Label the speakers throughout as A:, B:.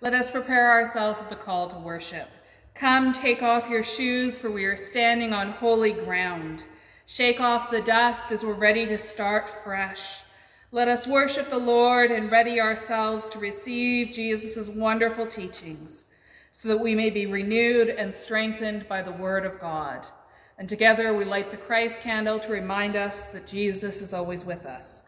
A: Let us prepare ourselves for the call to worship. Come, take off your shoes, for we are standing on holy ground. Shake off the dust as we're ready to start fresh. Let us worship the Lord and ready ourselves to receive Jesus' wonderful teachings, so that we may be renewed and strengthened by the word of God. And together we light the Christ candle to remind us that Jesus is always with us.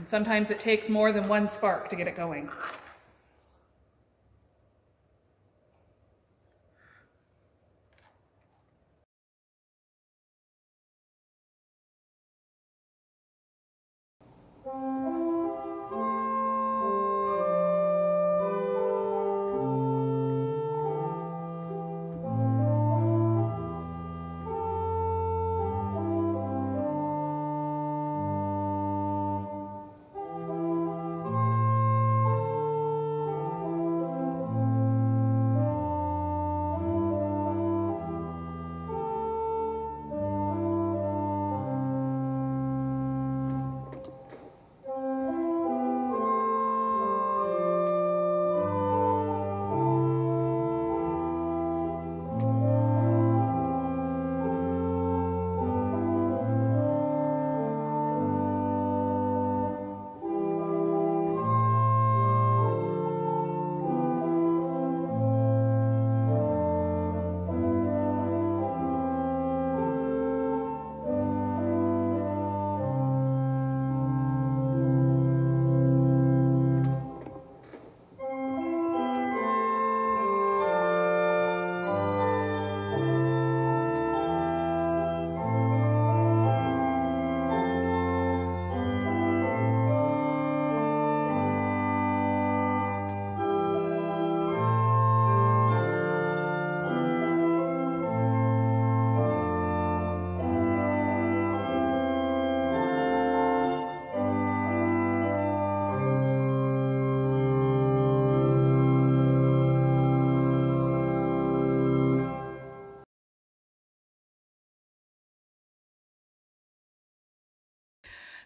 A: And sometimes it takes more than one spark to get it going.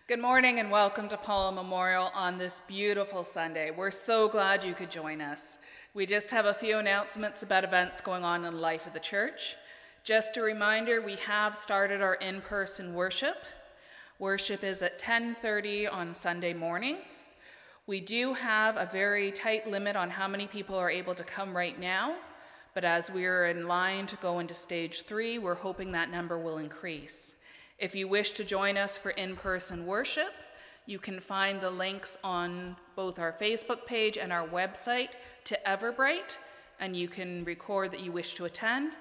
A: Good morning and welcome to Paulin Memorial on this beautiful Sunday. We're so glad you could join us. We just have a few announcements about events going on in the life of the church. Just a reminder, we have started our in-person worship. Worship is at 10:30 on Sunday morning. We do have a very tight limit on how many people are able to come right now, but as we're in line to go into stage 3, we're hoping that number will increase. If you wish to join us for in-person worship, you can find the links on both our Facebook page and our website to Eventbrite, and you can record that you wish to attend,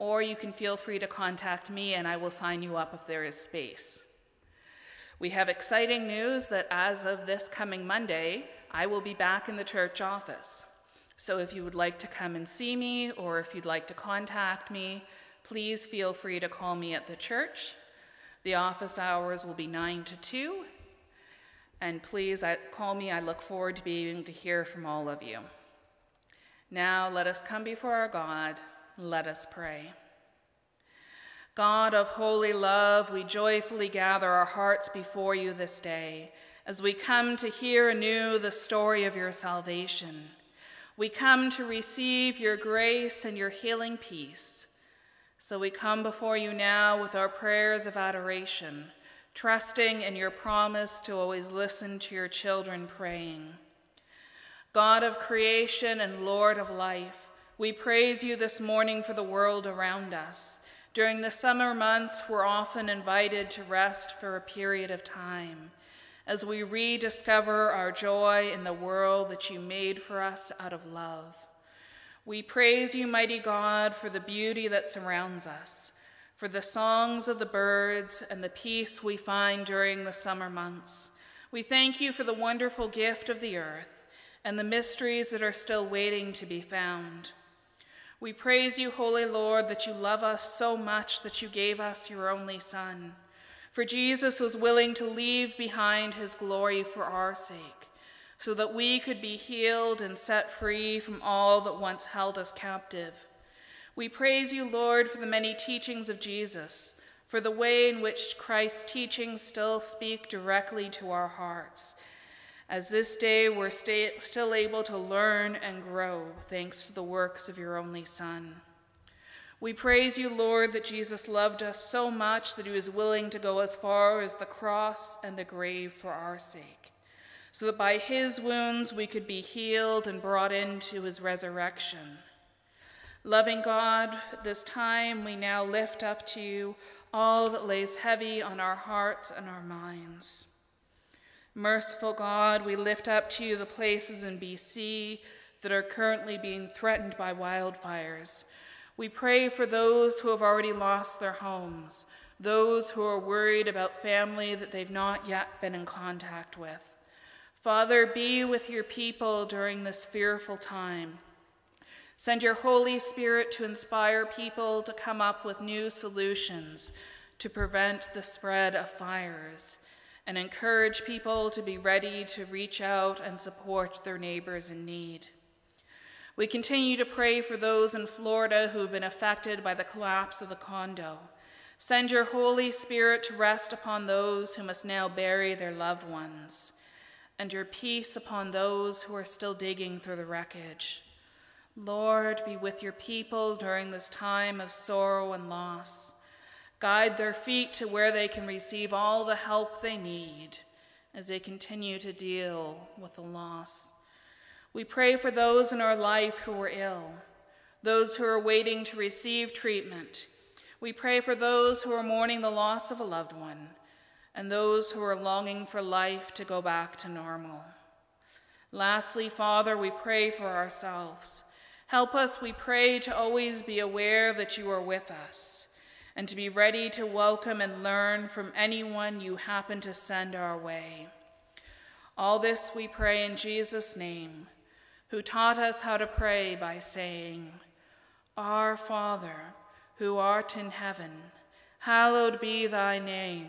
A: or you can feel free to contact me and I will sign you up if there is space. We have exciting news that as of this coming Monday, I will be back in the church office. So if you would like to come and see me, or if you'd like to contact me, please feel free to call me at the church the office hours will be 9 to 2. And please call me. I look forward to being to hear from all of you. Now let us come before our God. Let us pray. God of holy love, we joyfully gather our hearts before you this day as we come to hear anew the story of your salvation. We come to receive your grace and your healing peace. So we come before you now with our prayers of adoration, trusting in your promise to always listen to your children praying. God of creation and Lord of life, we praise you this morning for the world around us. During the summer months, we're often invited to rest for a period of time as we rediscover our joy in the world that you made for us out of love. We praise you, mighty God, for the beauty that surrounds us, for the songs of the birds and the peace we find during the summer months. We thank you for the wonderful gift of the earth and the mysteries that are still waiting to be found. We praise you, Holy Lord, that you love us so much that you gave us your only Son. For Jesus was willing to leave behind his glory for our sake so that we could be healed and set free from all that once held us captive. We praise you, Lord, for the many teachings of Jesus, for the way in which Christ's teachings still speak directly to our hearts. As this day we're still able to learn and grow thanks to the works of your only Son. We praise you, Lord, that Jesus loved us so much that he was willing to go as far as the cross and the grave for our sake, so that by his wounds we could be healed and brought into his resurrection. Loving God, this time we now lift up to you all that lays heavy on our hearts and our minds. Merciful God, we lift up to you the places in BC that are currently being threatened by wildfires. We pray for those who have already lost their homes, those who are worried about family that they've not yet been in contact with. Father, be with your people during this fearful time. Send your Holy Spirit to inspire people to come up with new solutions to prevent the spread of fires and encourage people to be ready to reach out and support their neighbors in need. We continue to pray for those in Florida who have been affected by the collapse of the condo. Send your Holy Spirit to rest upon those who must now bury their loved ones, and your peace upon those who are still digging through the wreckage. Lord, be with your people during this time of sorrow and loss. Guide their feet to where they can receive all the help they need as they continue to deal with the loss. We pray for those in our life who are ill, those who are waiting to receive treatment. We pray for those who are mourning the loss of a loved one and those who are longing for life to go back to normal. Lastly, Father, we pray for ourselves. Help us, we pray, to always be aware that you are with us and to be ready to welcome and learn from anyone you happen to send our way. All this we pray in Jesus' name, who taught us how to pray by saying, Our Father, who art in heaven, hallowed be thy name.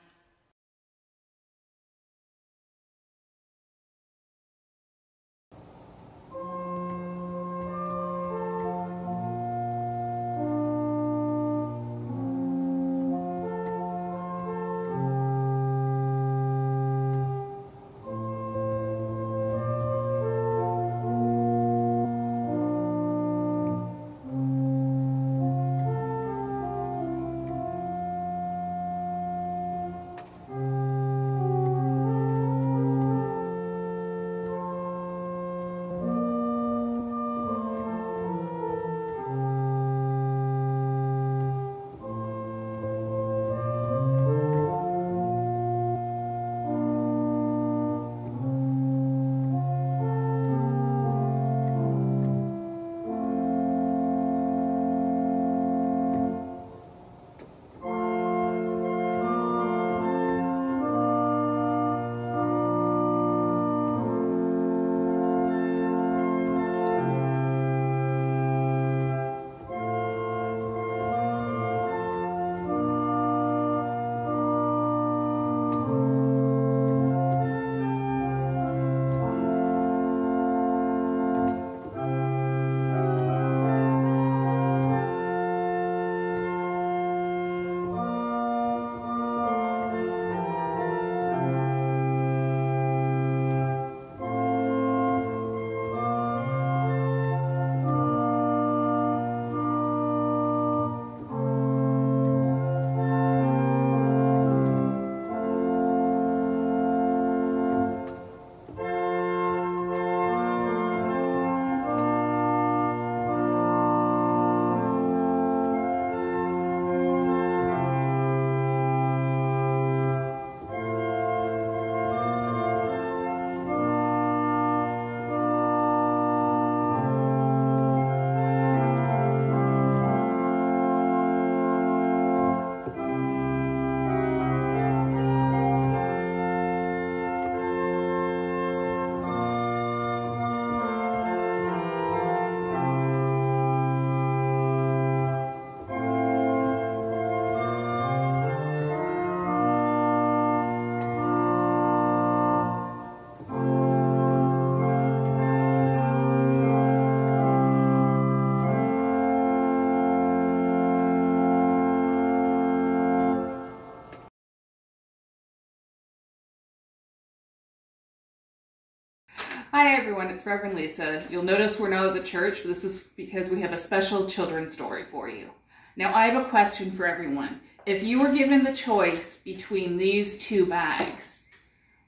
A: Everyone, it's Reverend Lisa. You'll notice we're not at the church, but this is because we have a special children's story for you. Now I have a question for everyone. If you were given the choice between these two bags,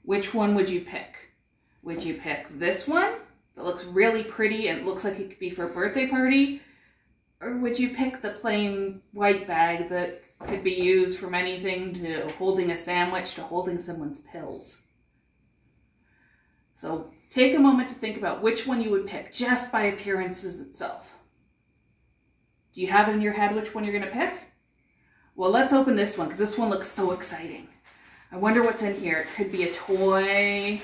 A: which one would you pick? Would you pick this one that looks really pretty and looks like it could be for a birthday party? Or would you pick the plain white bag that could be used from anything to holding a sandwich to holding someone's pills? So take a moment to think about which one you would pick just by appearances itself. Do you have it in your head which one you're going to pick? Well, let's open this one because this one looks so exciting. I wonder what's in here. It could be a toy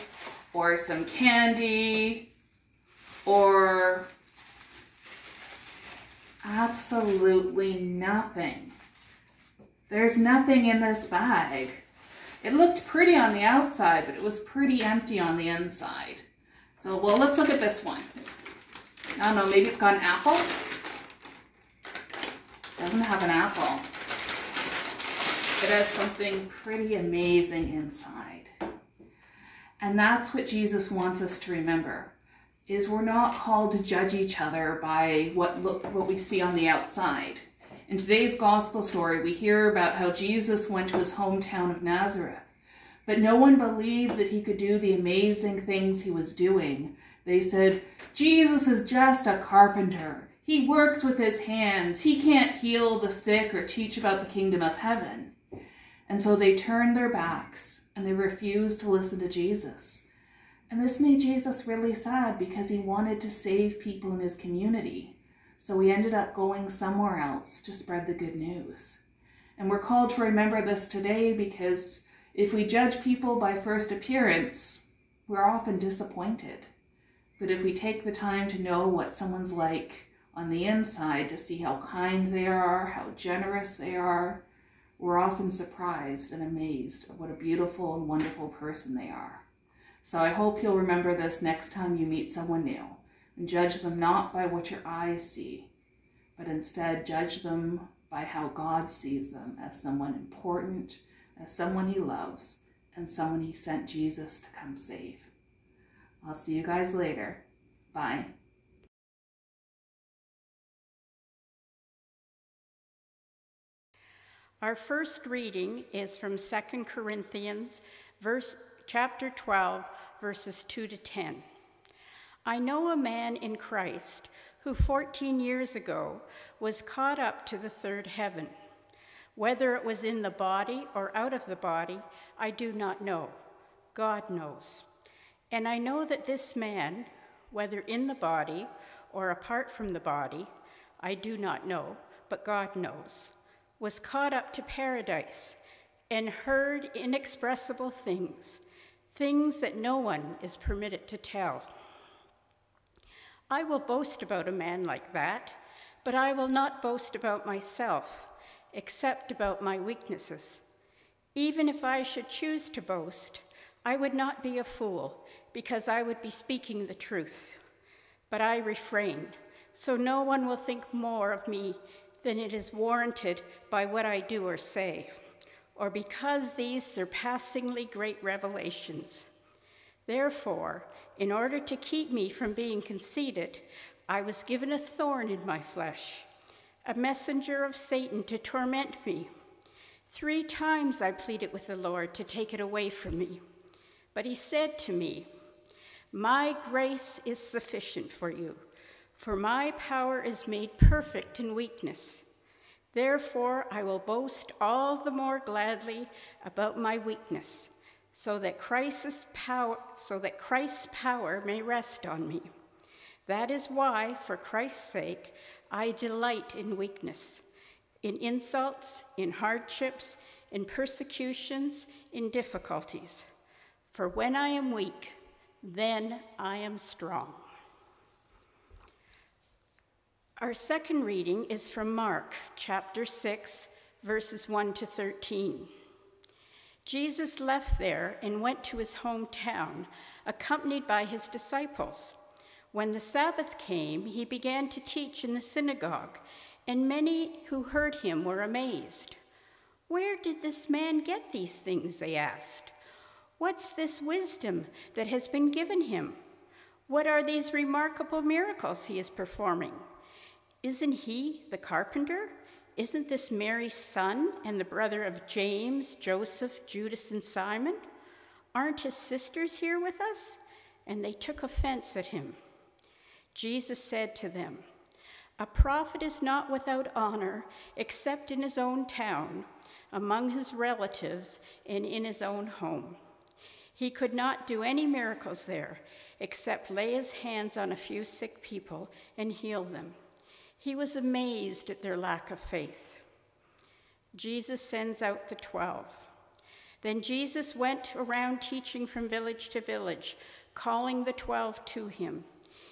A: or some candy or absolutely nothing. There's nothing in this bag. It looked pretty on the outside, but it was pretty empty on the inside. So, well, let's look at this one. I don't know, maybe it's got an apple? Doesn't have an apple. It has something pretty amazing inside. And that's what Jesus wants us to remember, is we're not called to judge each other by what, look, what we see on the outside. In today's gospel story, we hear about how Jesus went to his hometown of Nazareth, but no one believed that he could do the amazing things he was doing. They said, Jesus is just a carpenter. He works with his hands. He can't heal the sick or teach about the kingdom of heaven. And so they turned their backs and they refused to listen to Jesus. And this made Jesus really sad because he wanted to save people in his community. So he ended up going somewhere else to spread the good news. And we're called to remember this today because if we judge people by first appearance, we're often disappointed. But if we take the time to know what someone's like on the inside, to see how kind they are, how generous they are, we're often surprised and amazed at what a beautiful and wonderful person they are. So I hope you'll remember this next time you meet someone new and judge them not by what your eyes see, but instead judge them by how God sees them as someone important, as someone he loves, and someone he sent Jesus to come save. I'll see you guys later. Bye.
B: Our first reading is from 2 Corinthians verse chapter 12 verses 2 to 10. I know a man in Christ who 14 years ago was caught up to the third heaven. Whether it was in the body or out of the body, I do not know. God knows. And I know that this man, whether in the body or apart from the body, I do not know, but God knows, was caught up to paradise and heard inexpressible things, things that no one is permitted to tell. I will boast about a man like that, but I will not boast about myself, except about my weaknesses. Even if I should choose to boast, I would not be a fool, because I would be speaking the truth. But I refrain, so no one will think more of me than it is warranted by what I do or say, or because these surpassingly great revelations. Therefore, in order to keep me from being conceited, I was given a thorn in my flesh, a messenger of Satan to torment me. Three times I pleaded with the Lord to take it away from me. But he said to me, My grace is sufficient for you, for my power is made perfect in weakness. Therefore, I will boast all the more gladly about my weakness so that Christ's power, so that Christ's power may rest on me. That is why, for Christ's sake, I delight in weakness, in insults, in hardships, in persecutions, in difficulties. For when I am weak, then I am strong. Our second reading is from Mark chapter 6, verses 1 to 13. Jesus left there and went to his hometown, accompanied by his disciples. When the Sabbath came, he began to teach in the synagogue, and many who heard him were amazed. Where did this man get these things? They asked. What's this wisdom that has been given him? What are these remarkable miracles he is performing? Isn't he the carpenter? Isn't this Mary's son and the brother of James, Joseph, Judas, and Simon? Aren't his sisters here with us? And they took offense at him. Jesus said to them, A prophet is not without honor except in his own town, among his relatives, and in his own home. He could not do any miracles there except lay his hands on a few sick people and heal them. He was amazed at their lack of faith. Jesus sends out the twelve. Then Jesus went around teaching from village to village, calling the twelve to him.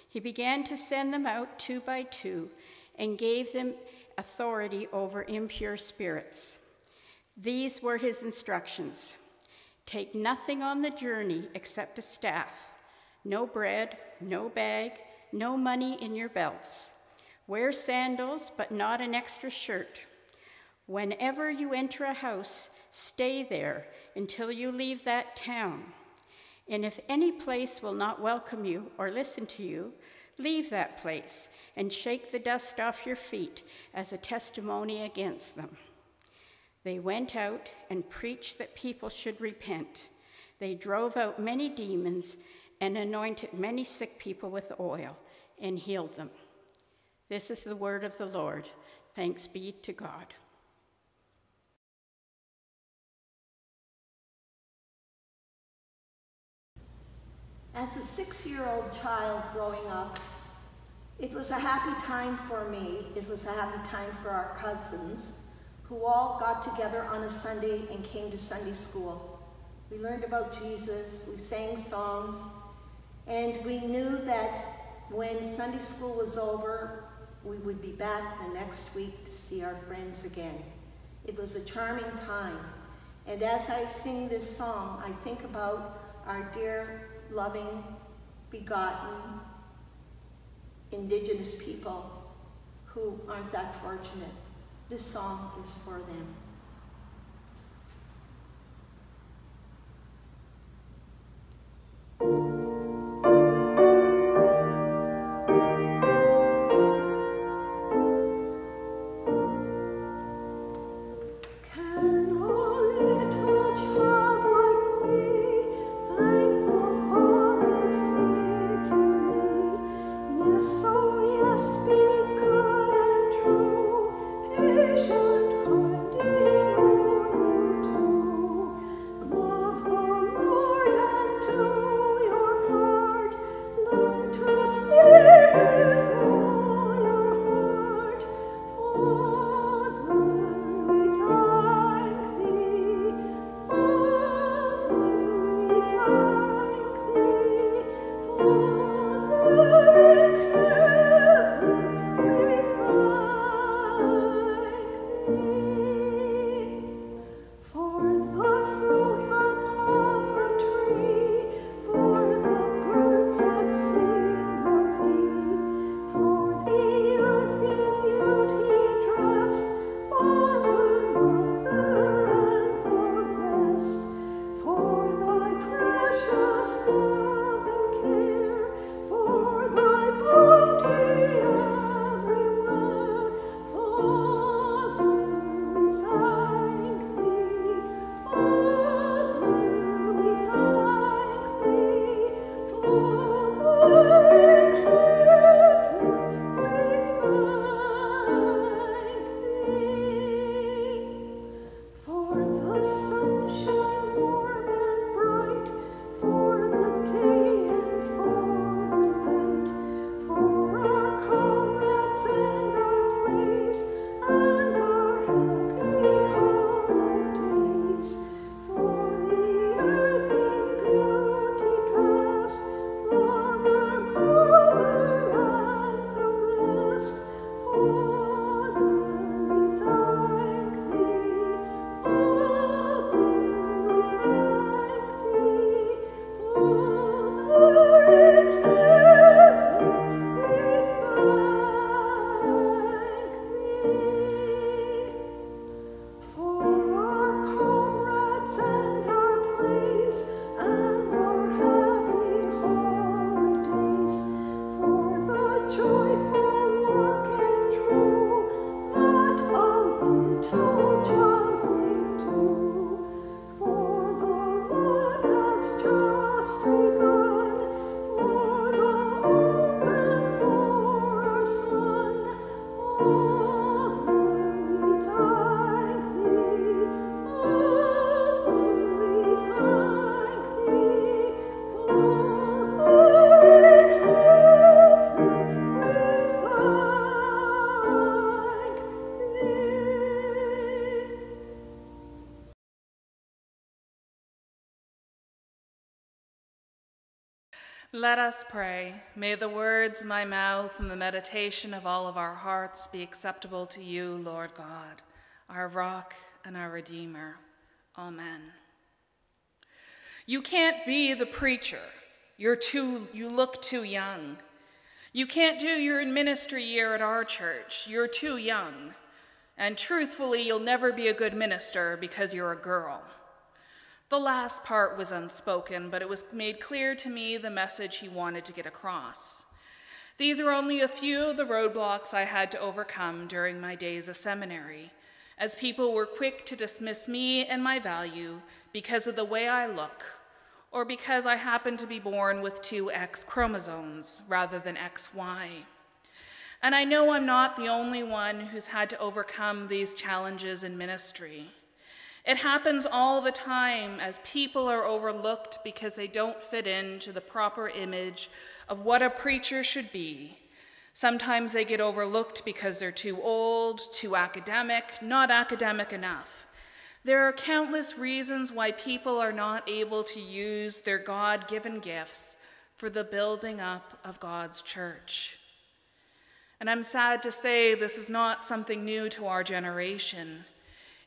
B: He began to send them out two by two and gave them authority over impure spirits. These were his instructions Take nothing on the journey except a staff, no bread, no bag, no money in your belts Wear sandals, but not an extra shirt. Whenever you enter a house, stay there until you leave that town. And if any place will not welcome you or listen to you, leave that place and shake the dust off your feet as a testimony against them. They went out and preached that people should repent. They drove out many demons and anointed many sick people with oil and healed them. This is the word of the Lord. Thanks be to God.
C: As a six year old child growing up, it was a happy time for me. It was a happy time for our cousins, who all got together on a Sunday and came to Sunday school. We learned about Jesus, we sang songs, and we knew that when Sunday school was over, we would be back the next week to see our friends again. It was a charming time. And as I sing this song, I think about our dear, loving, begotten, indigenous people who aren't that fortunate. This song is for them.
A: Let us pray. May the words my mouth and the meditation of all of our hearts be acceptable to you, Lord God, our rock and our Redeemer. Amen. You can't be the preacher. You're too, you look too young. You can't do your ministry year at our church. You're too young. And truthfully, you'll never be a good minister because you're a girl. The last part was unspoken, but it was made clear to me the message he wanted to get across. These are only a few of the roadblocks I had to overcome during my days of seminary, as people were quick to dismiss me and my value because of the way I look, or because I happen to be born with two X chromosomes rather than XY. And I know I'm not the only one who's had to overcome these challenges in ministry. It happens all the time as people are overlooked because they don't fit into the proper image of what a preacher should be. Sometimes they get overlooked because they're too old, too academic, not academic enough. There are countless reasons why people are not able to use their God given gifts for the building up of God's church. And I'm sad to say this is not something new to our generation.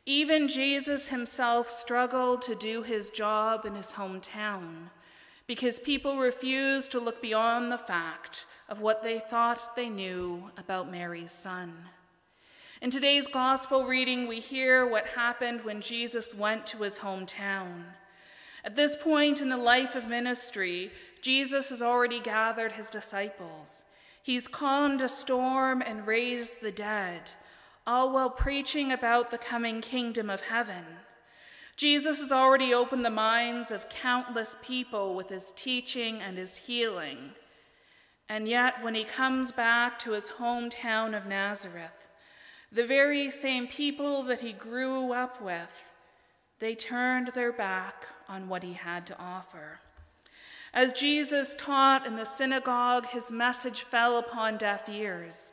A: Even Jesus himself struggled to do his job in his hometown because people refused to look beyond the fact of what they thought they knew about Mary's son. In today's gospel reading, we hear what happened when Jesus went to his hometown. At this point in the life of ministry, Jesus has already gathered his disciples. He's calmed a storm and raised the dead all while preaching about the coming kingdom of heaven. Jesus has already opened the minds of countless people with his teaching and his healing. And yet, when he comes back to his hometown of Nazareth, the very same people that he grew up with, they turned their back on what he had to offer. As Jesus taught in the synagogue, his message fell upon deaf ears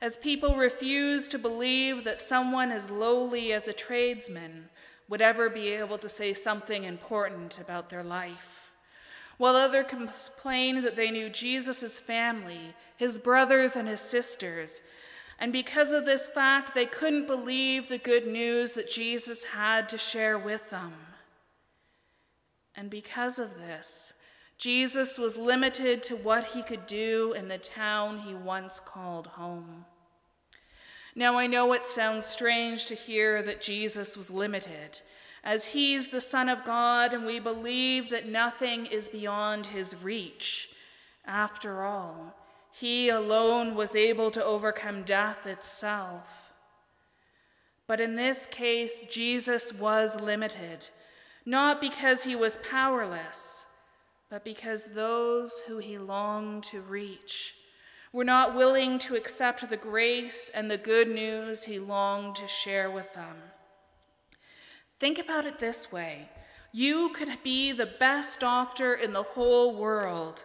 A: as people refuse to believe that someone as lowly as a tradesman would ever be able to say something important about their life. While others complained that they knew Jesus' family, his brothers and his sisters, and because of this fact, they couldn't believe the good news that Jesus had to share with them. And because of this, Jesus was limited to what he could do in the town he once called home. Now, I know it sounds strange to hear that Jesus was limited, as he's the Son of God, and we believe that nothing is beyond his reach. After all, he alone was able to overcome death itself. But in this case, Jesus was limited, not because he was powerless, but because those who he longed to reach were not willing to accept the grace and the good news he longed to share with them. Think about it this way you could be the best doctor in the whole world,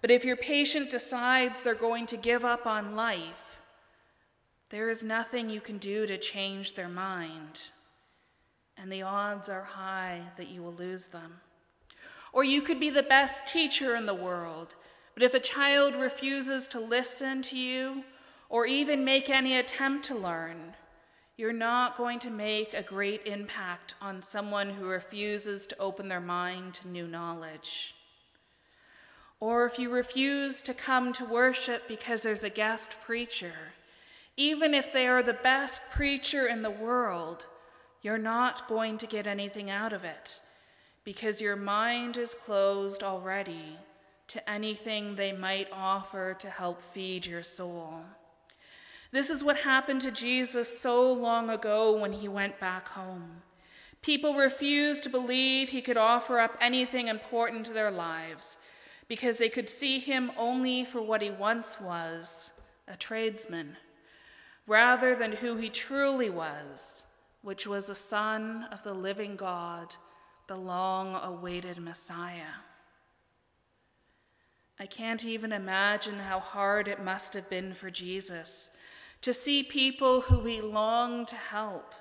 A: but if your patient decides they're going to give up on life, there is nothing you can do to change their mind, and the odds are high that you will lose them. Or you could be the best teacher in the world, but if a child refuses to listen to you or even make any attempt to learn, you're not going to make a great impact on someone who refuses to open their mind to new knowledge. Or if you refuse to come to worship because there's a guest preacher, even if they are the best preacher in the world, you're not going to get anything out of it because your mind is closed already to anything they might offer to help feed your soul. This is what happened to Jesus so long ago when he went back home. People refused to believe he could offer up anything important to their lives because they could see him only for what he once was a tradesman, rather than who he truly was, which was the Son of the living God, the long awaited Messiah. I can't even imagine how hard it must have been for Jesus to see people who he longed to help,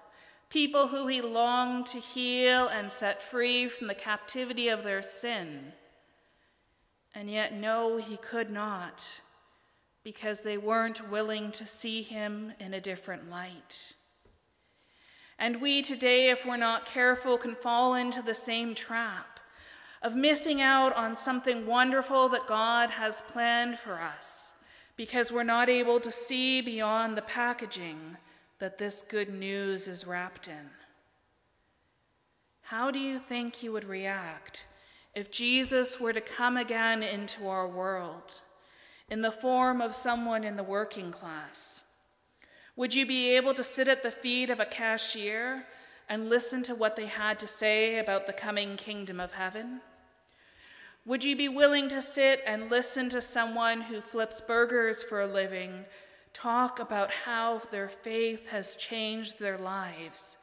A: people who he longed to heal and set free from the captivity of their sin, And yet, no, he could not, because they weren't willing to see him in a different light. And we today, if we're not careful, can fall into the same trap of missing out on something wonderful that God has planned for us because we're not able to see beyond the packaging that this good news is wrapped in. How do you think you would react if Jesus were to come again into our world in the form of someone in the working class? Would you be able to sit at the feet of a cashier and listen to what they had to say about the coming kingdom of heaven? Would you be willing to sit and listen to someone who flips burgers for a living talk about how their faith has changed their lives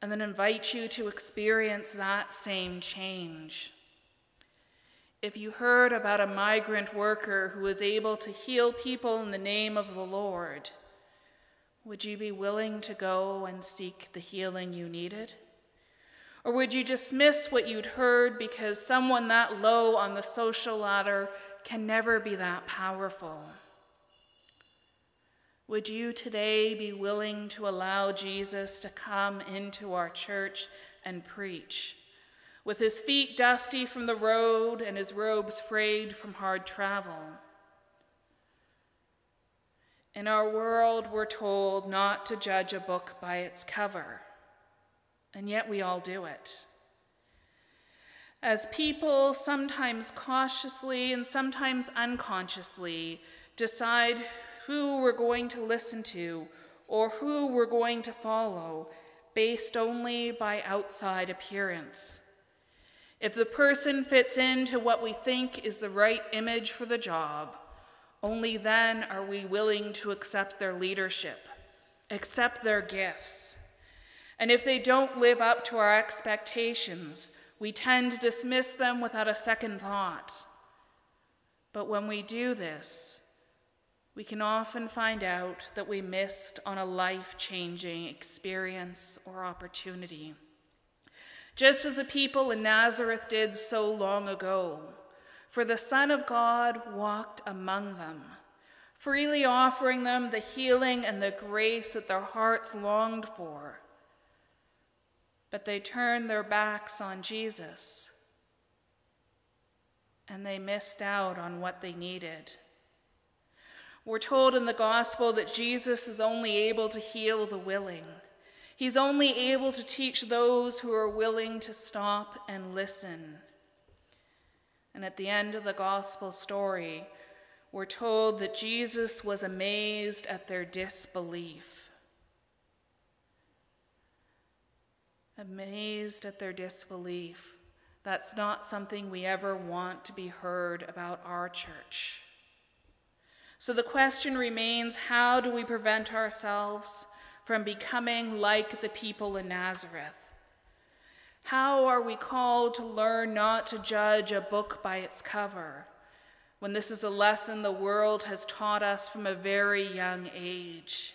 A: and then invite you to experience that same change? If you heard about a migrant worker who was able to heal people in the name of the Lord, would you be willing to go and seek the healing you needed? Or would you dismiss what you'd heard because someone that low on the social ladder can never be that powerful? Would you today be willing to allow Jesus to come into our church and preach? With his feet dusty from the road and his robes frayed from hard travel. In our world, we're told not to judge a book by its cover and yet we all do it. As people, sometimes cautiously and sometimes unconsciously, decide who we're going to listen to or who we're going to follow based only by outside appearance. If the person fits into what we think is the right image for the job, only then are we willing to accept their leadership, accept their gifts, and if they don't live up to our expectations, we tend to dismiss them without a second thought. But when we do this, we can often find out that we missed on a life changing experience or opportunity. Just as the people in Nazareth did so long ago, for the Son of God walked among them, freely offering them the healing and the grace that their hearts longed for but they turned their backs on Jesus and they missed out on what they needed. We're told in the gospel that Jesus is only able to heal the willing. He's only able to teach those who are willing to stop and listen. And at the end of the gospel story, we're told that Jesus was amazed at their disbelief. amazed at their disbelief. That's not something we ever want to be heard about our church. So the question remains how do we prevent ourselves from becoming like the people in Nazareth? How are we called to learn not to judge a book by its cover when this is a lesson the world has taught us from a very young age?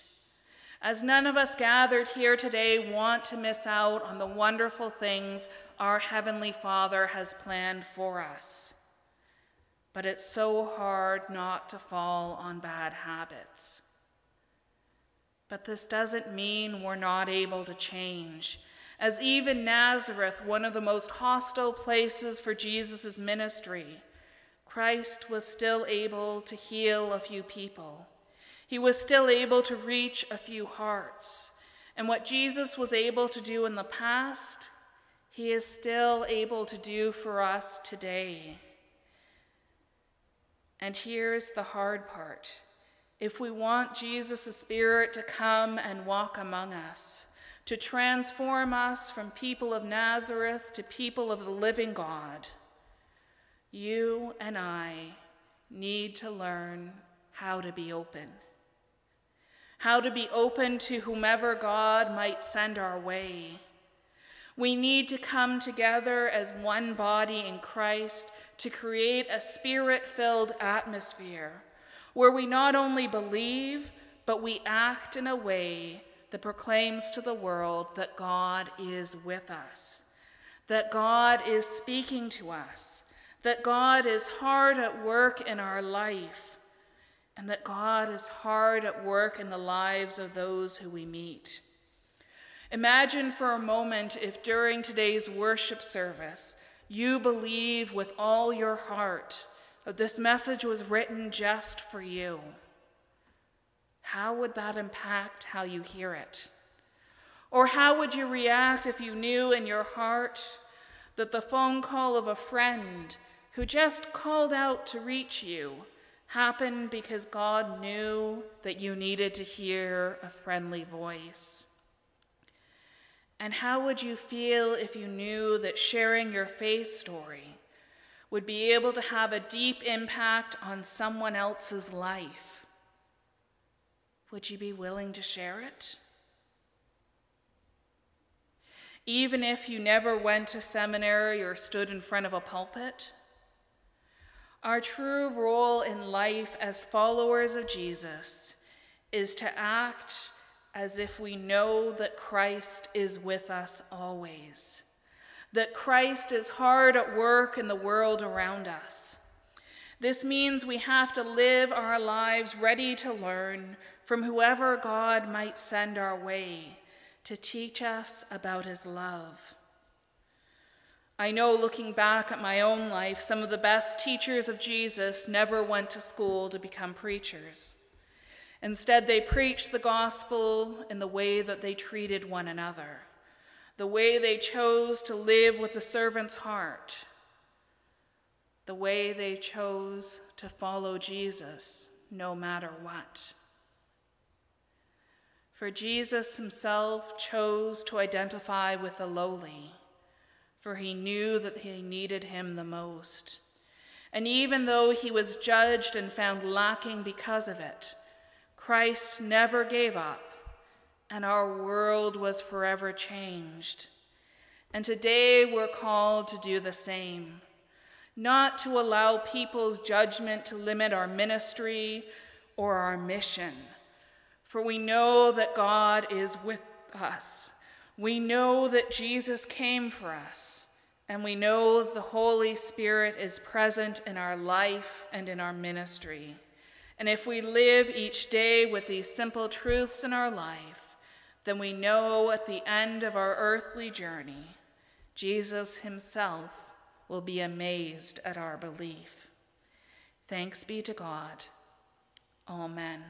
A: As none of us gathered here today want to miss out on the wonderful things our Heavenly Father has planned for us. But it's so hard not to fall on bad habits. But this doesn't mean we're not able to change. As even Nazareth, one of the most hostile places for Jesus' ministry, Christ was still able to heal a few people. He was still able to reach a few hearts. And what Jesus was able to do in the past, he is still able to do for us today. And here's the hard part. If we want Jesus' Spirit to come and walk among us, to transform us from people of Nazareth to people of the living God, you and I need to learn how to be open how to be open to whomever God might send our way. We need to come together as one body in Christ to create a spirit filled atmosphere where we not only believe, but we act in a way that proclaims to the world that God is with us, that God is speaking to us, that God is hard at work in our life, and that God is hard at work in the lives of those who we meet. Imagine for a moment if during today's worship service you believe with all your heart that this message was written just for you. How would that impact how you hear it? Or how would you react if you knew in your heart that the phone call of a friend who just called out to reach you happened because God knew that you needed to hear a friendly voice? And how would you feel if you knew that sharing your faith story would be able to have a deep impact on someone else's life? Would you be willing to share it? Even if you never went to seminary or stood in front of a pulpit? Our true role in life as followers of Jesus is to act as if we know that Christ is with us always, that Christ is hard at work in the world around us. This means we have to live our lives ready to learn from whoever God might send our way to teach us about his love. I know looking back at my own life, some of the best teachers of Jesus never went to school to become preachers. Instead, they preached the gospel in the way that they treated one another, the way they chose to live with the servant's heart, the way they chose to follow Jesus no matter what. For Jesus himself chose to identify with the lowly for he knew that he needed him the most. And even though he was judged and found lacking because of it, Christ never gave up, and our world was forever changed. And today we're called to do the same, not to allow people's judgment to limit our ministry or our mission, for we know that God is with us we know that Jesus came for us, and we know the Holy Spirit is present in our life and in our ministry. And if we live each day with these simple truths in our life, then we know at the end of our earthly journey, Jesus himself will be amazed at our belief. Thanks be to God. Amen.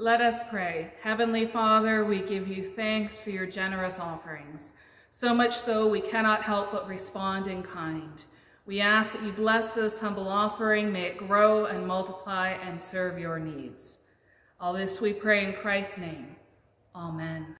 A: Let us pray. Heavenly Father, we give you thanks for your generous offerings, so much so we cannot help but respond in kind. We ask that you bless this humble offering, may it grow and multiply and serve your needs. All this we pray in Christ's name. Amen.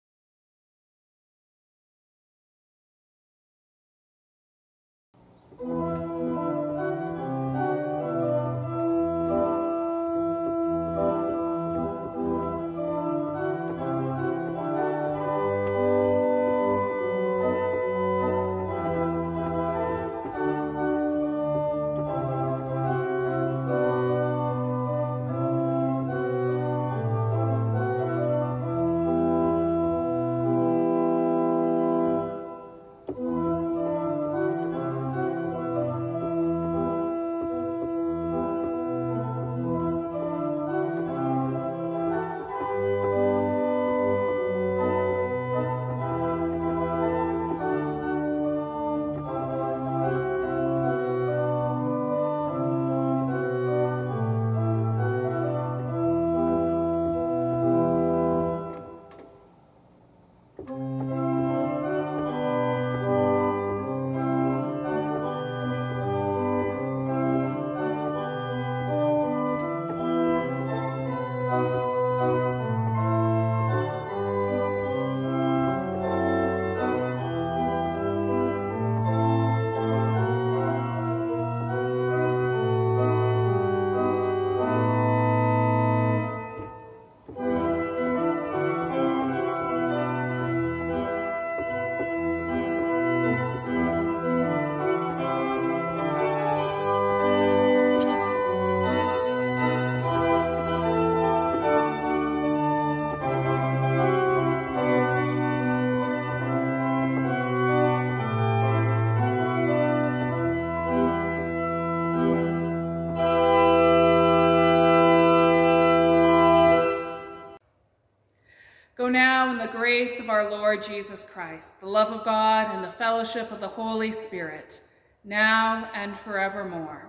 A: Grace of our Lord Jesus Christ, the love of God, and the fellowship of the Holy Spirit, now and forevermore.